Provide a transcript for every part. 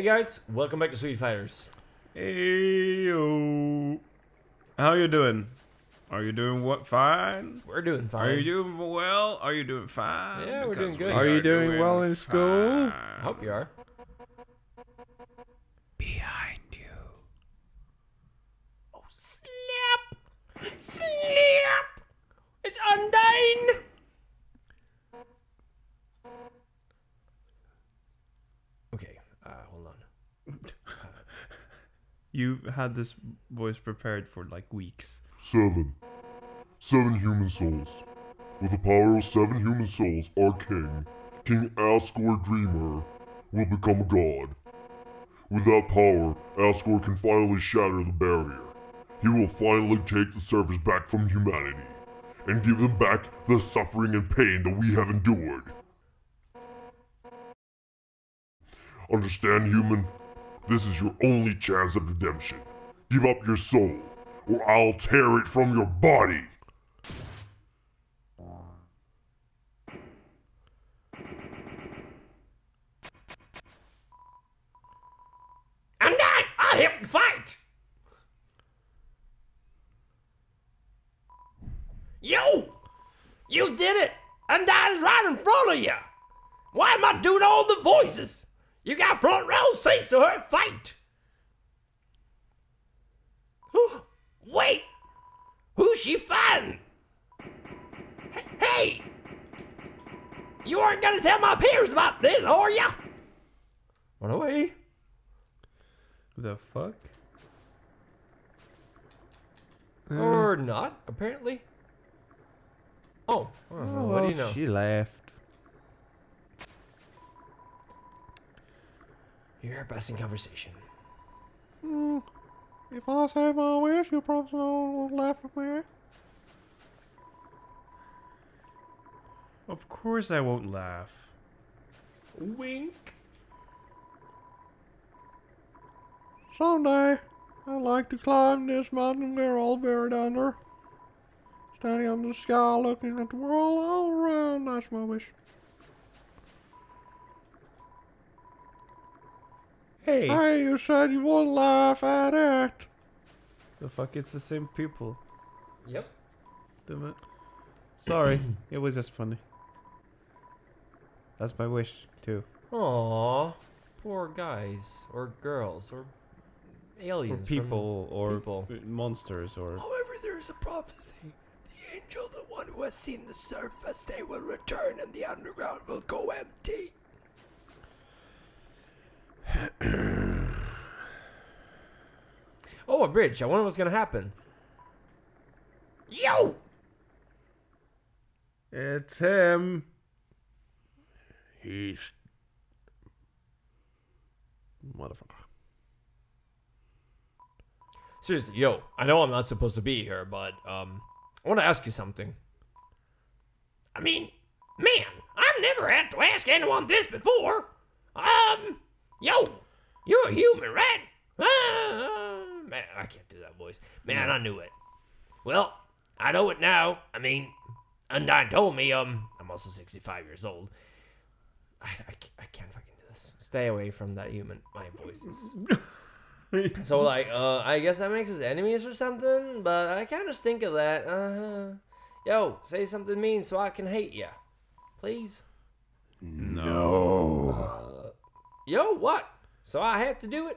Hey guys, welcome back to Swede Fighters. Hey yo. How you doing? Are you doing what fine? We're doing fine. Are you doing well? Are you doing fine? Yeah, we're doing good. we Are you doing well in school? I hope you are. Behind you. Oh, snap! Snap! It's Undyne! Okay, uh, hold on. You had this voice prepared for like weeks. Seven. Seven human souls. With the power of seven human souls, our king, King Asgore Dreemurr, will become a god. With that power, Asgore can finally shatter the barrier. He will finally take the surface back from humanity, and give them back the suffering and pain that we have endured. Understand, human? This is your only chance of redemption. Give up your soul, or I'll tear it from your body. Undyne! I'll help you fight! Yo! You did it! Undyne's right in front of you! Why am I doing all the voices? You got front row seats to her fight! Wait! Who's she fighting? Hey, hey! You aren't gonna tell my peers about this, are ya? Run away. The fuck? Or not, apparently. Oh, I what do you know? She left. You're passing conversation. Mm, if I say my wish, you probably won't laugh at me. Of course I won't laugh. Wink. Someday, I'd like to climb this mountain we're all buried under. Standing on the sky, looking at the world all around. That's my wish. Hey! Hey, you said you won't laugh at it. The fuck, it's the same people. Yep. Damn it. Sorry, it was just funny. That's my wish, too. Aw, poor guys or girls or Or aliens. from- people, or people. monsters, or. However, there is a prophecy. The angel, the one who has seen the surface, they will return and the underground will go empty. oh, a bridge. I wonder what's gonna happen. Yo! It's him! He's. Motherfucker. Seriously, yo, I know I'm not supposed to be here, but um, I want to ask you something. I mean, man, I've never had to ask anyone this before. Um, yo, you're a human, right? Ah, man, I can't do that voice. Man, I knew it. Well, I know it now. I mean, Undyne told me. Um, I'm also 65 years old. I, I, I can't fucking do this. Stay away from that human. My voice is so like, uh, I guess that makes us enemies or something. But I kind of stink of that. Uh, yo, say something mean so I can hate you. please. No. Yo, what? So I have to do it?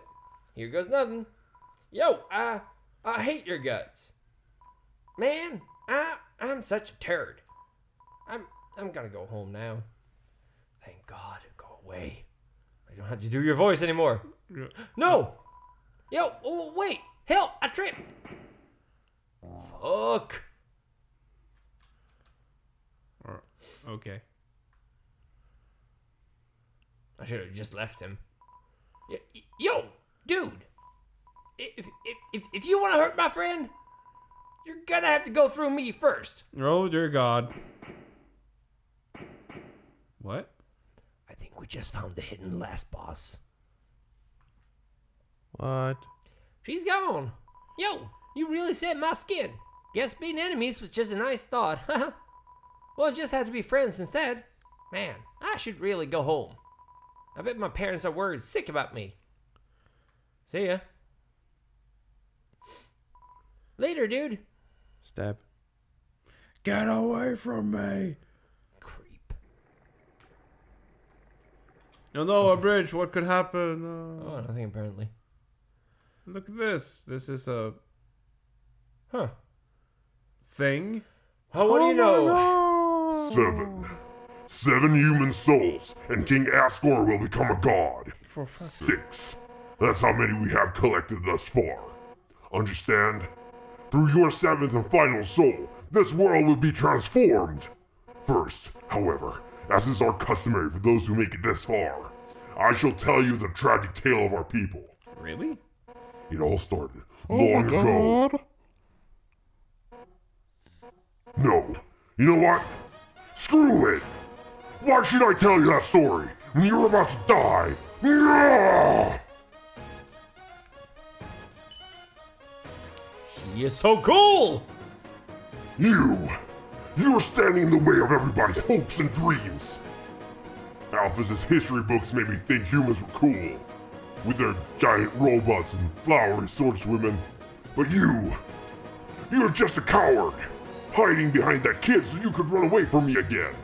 Here goes nothing. Yo, I I hate your guts, man. I I'm such a turd. I'm I'm gonna go home now. Thank God, go away. I don't have to do your voice anymore. No! Yo, oh, wait! Help! I tripped! Fuck! Okay. I should have just left him. Y- y- Yo, dude! If, if, if, if you want to hurt my friend, you're gonna have to go through me first. Oh, dear God. What? I think we just found the hidden last boss. What? She's gone. Yo, you really saved my skin. Guess being enemies was just a nice thought. well, it just had to be friends instead. Man, I should really go home. I bet my parents are worried sick about me. See ya. Later, dude. Stab. Get away from me! Creep. No, no, a bridge. What could happen? Uh, Oh, nothing apparently. Look at this. This is a Huh. thing. How what do you know? know? Seven. Seven human souls, and King Asgore will become a god. For. Six. That's how many we have collected thus far. Understand? Through your seventh and final soul, this world will be transformed. First, however, as is our customary for those who make it this far, I shall tell you the tragic tale of our people. Really? It all started Oh long my ago. god. No. You know what? Screw it! Why should I tell you that story when you're about to die? Yeah! She is so cool. You! You're standing in the way of everybody's hopes and dreams! Alphys' history books made me think humans were cool, with their giant robots and flowery swordswomen. But you, you're just a coward, hiding behind that kid so you could run away from me again.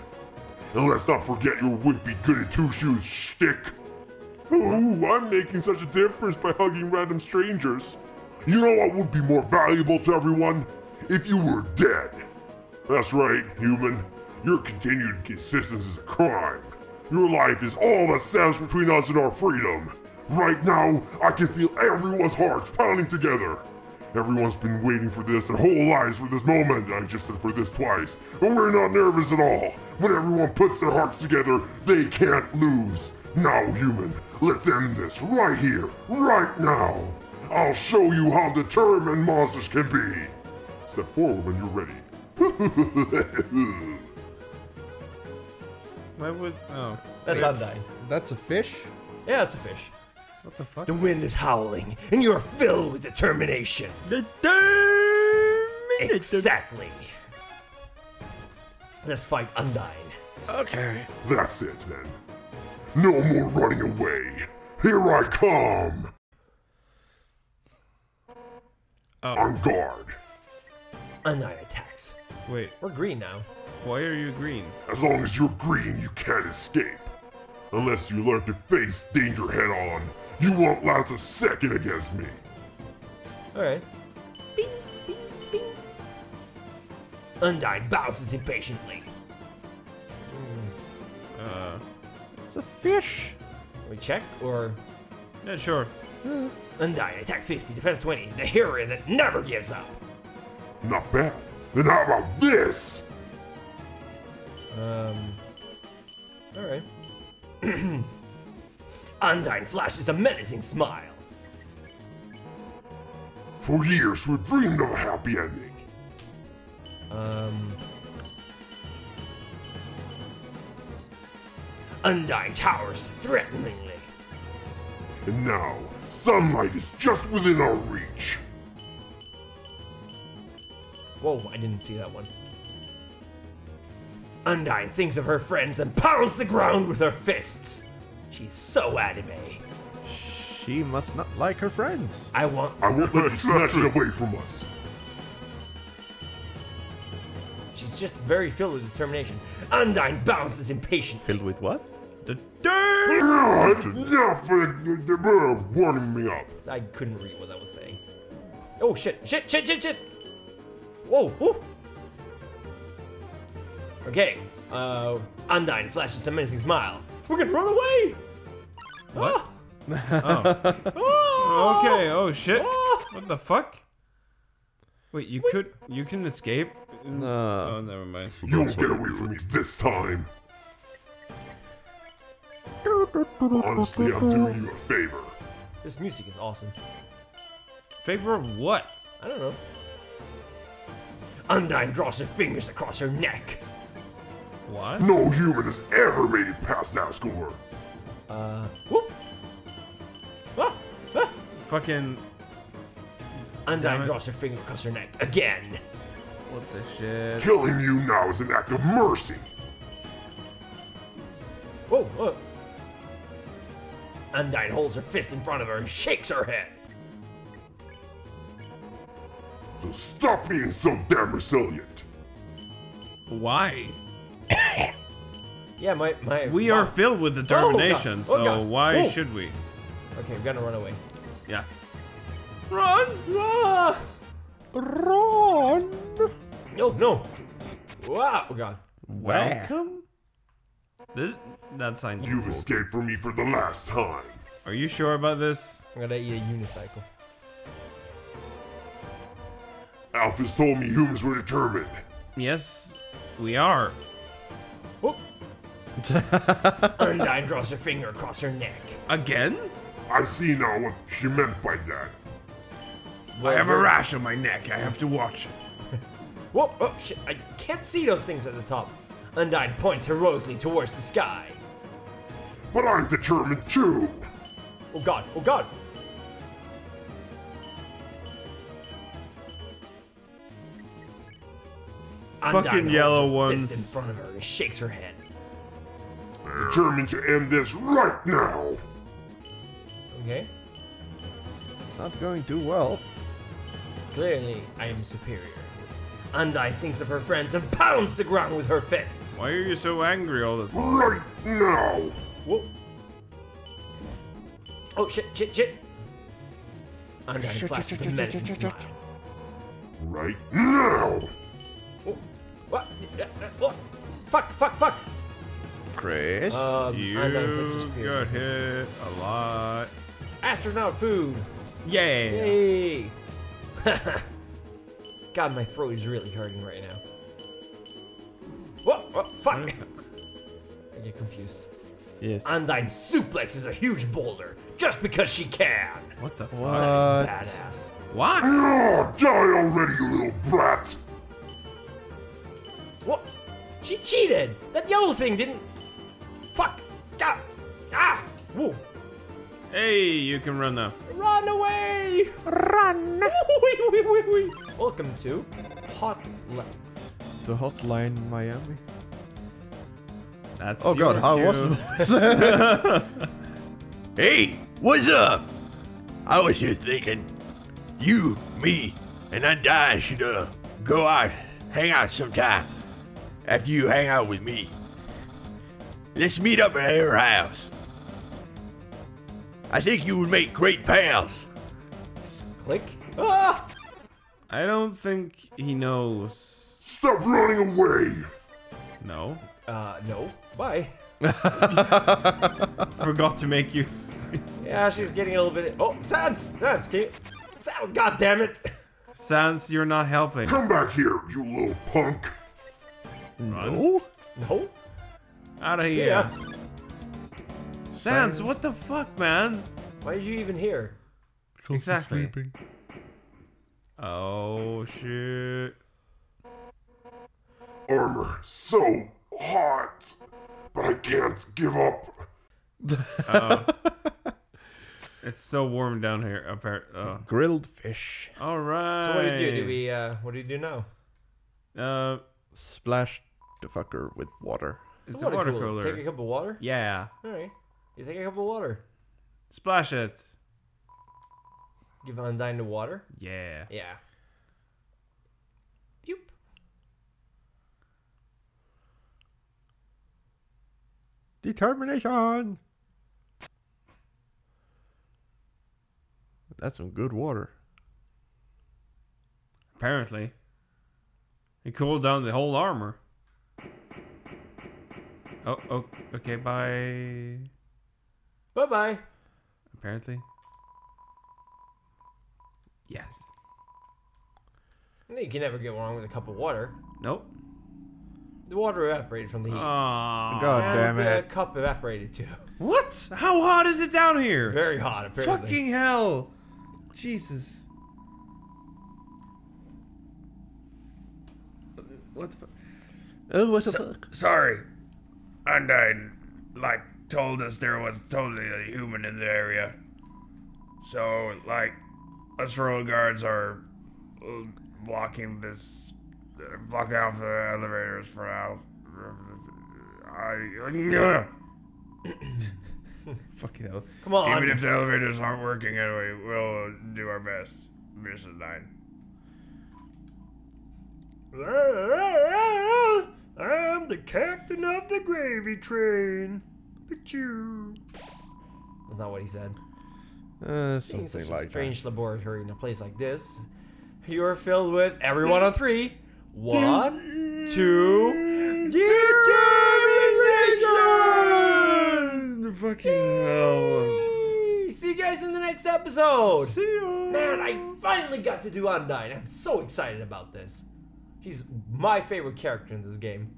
And let's not forget your wimpy goody two shoes shtick. Ooh, I'm making such a difference by hugging random strangers. You know what would be more valuable to everyone? If you were dead. That's right, human. Your continued existence is a crime. Your life is all that stands between us and our freedom. Right now, I can feel everyone's hearts pounding together. Everyone's been waiting for this their whole lives for this moment. I just said for this twice. But we're not nervous at all. When everyone puts their hearts together, they can't lose. Now, human, let's end this right here, right now. I'll show you how determined monsters can be. Step forward when you're ready. Why would? Oh, That's Undyne. That's a fish? Yeah, it's a fish. what the fuck? The wind is howling, and you are filled with determination. The Exactly. Let's fight Undyne. Okay. That's it then. No more running away. Here I come. Oh, On guard. Undyne attacks. wait. We're green now. Why are you green? As long as you're green, you can't escape. Unless you learn to face danger head on, you won't last a second against me. Alright. Undyne bounces impatiently. Uh, It's a fish. We check, or yeah, sure. Undyne attack 50, defense 20. The hero that never gives up. Not bad. Then how about this? Um. Alright. Undyne flashes a menacing smile. For years, we've dreamed of a happy ending. Um. Undyne towers threateningly. And now, sunlight is just within our reach. Whoa, I didn't see that one. Undyne thinks of her friends and pounds the ground with her fists. She's so anime. She must not like her friends. I want. I won't let you snatch it away from us. Just very filled with determination. Undyne bounces impatient. Filled with what? The dirt. That's enough for warming me up. I couldn't read what that was saying. Oh shit! Shit! Shit! Shit! Shit! Whoa! Whoa! Okay. Uh, Undyne flashes a menacing smile. We can run away. What? Ah! Oh. Ah! Okay. Oh shit. Ah! What the fuck? Wait, you could you can escape? No. Oh, never mind. You won't get away from me this time. Honestly, I'm doing you a favor. This music is awesome. Favor of what? I don't know. Undyne draws her fingers across her neck. What? No human has ever made it past that score. Uh, whoop. Ah, ah. Fucking Damn Undyne draws her finger across her neck again. what the shit? Killing you now is an act of mercy. Whoa, whoa. Undyne holds her fist in front of her and shakes her head. So stop being so damn resilient. Why? Yeah, my my. We are filled with oh, determination, Oh, God. Oh, so why Oh. should we? Okay, we're gonna run away. Yeah. Run! Ah! Run! No, no. Wow. Oh God. Welcome? This, that sign. You've escaped from me for the last time. Are you sure about this? I'm gonna eat a unicycle. Alphys told me humans were determined. Yes, we are. Oh. Undyne draws her finger across her neck. Again? I see now what she meant by that. I have a rash on my neck. I have to watch it. Whoa, oh shit, I can't see those things at the top. Undyne points heroically towards the sky. But I'm determined too. Oh god, oh god. Undyne Fucking yellow her fist ones. in front of her and shakes her head. Determined to end this right now. Okay? It's not going too well. Clearly, I am superior. Undyne thinks of her friends and pounds the ground with her fists. Why are you so angry all the time? Right now. Whoa. Oh shit, shit, shit. Undyne Shit, flashes shit, a shit, menacing shit, shit, smile. Right now. Oh, what? What? Fuck, fuck, fuck. Chris? Um, Undyne flips his You beard. got hit a lot. Astronaut food. Yeah. Yay! God, my throat is really hurting right now. What? What? Fuck! What is that? I get confused. yes. Undyne suplexes a huge boulder just because she can. What the fuck? What? That is badass. What? Oh, die already, you little brat. What? She cheated. That yellow thing didn't. Fuck! Ah! Ah! Whoa! Hey, you can run now. Run away! Run! Wee, wee, wee, wee. Welcome to Hotline. The hotline in Miami. That's Oh god, how was it? Hey, what's up? I was just thinking, you, me, and Undyne should uh go out, hang out sometime. After you hang out with me, let's meet up at her house. I think you would make great pals. Click. Ah! I don't think he knows. Stop running away. No. Uh, no. Bye. Forgot to make you. Yeah, she's getting a little bit. Oh, Sans! Sans, can you. Oh, God damn it! Sans, you're not helping. Come back here, you little punk. no? No? Out of See here. ya. Sans, what the fuck, man? Why are you even here? Exactly. Sleeping. Oh shit. Armor so hot, but I can't give up. Uh, it's so warm down here. Appar- uh, Grilled fish. all right. So what do you do? Do we, uh, what do you do now? Uh, Splash the fucker with water. it's a Some water cool. cooler. Take a cup of water? Yeah. Alright. You take a cup of water. Splash it. Give Undyne the water? Yeah. Yeah. Boop. Determination! That's some good water. Apparently. It cooled down the whole armor. Oh, oh, okay, bye. Bye bye. Apparently. Yes. You can never get wrong with a cup of water. Nope. The water evaporated from the heat. Aww. God and damn the it. cup evaporated too. What? How hot is it down here? Very hot, apparently. Fucking hell. Jesus. What the fuck? Oh, what the fuck? Sorry. Undyne, like, told us there was totally a human in the area. So, like, us road guards are uh, blocking this, uh, blocking off the elevators for now. I, Fucking hell. Come on. Even if the elevators aren't working anyway, we'll do our best. Mission Nine. I'm the captain of the gravy train. That's not what he said. Uh, Being such something a like strange laboratory in a place like this, you're filled with everyone on three. One, two, determination! Fucking hell. See you guys in the next episode. See you. Man, I finally got to do Undyne. I'm so excited about this. He's my favorite character in this game.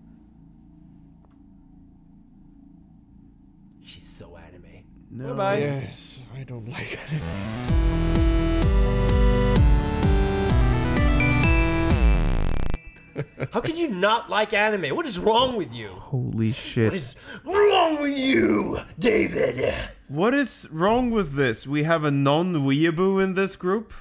She's so anime. No. Bye-bye. Yes, I don't like anime. How could you not like anime? What is wrong with you? Holy shit. What is wrong with you, David? What is wrong with this? We have a non weeaboo in this group?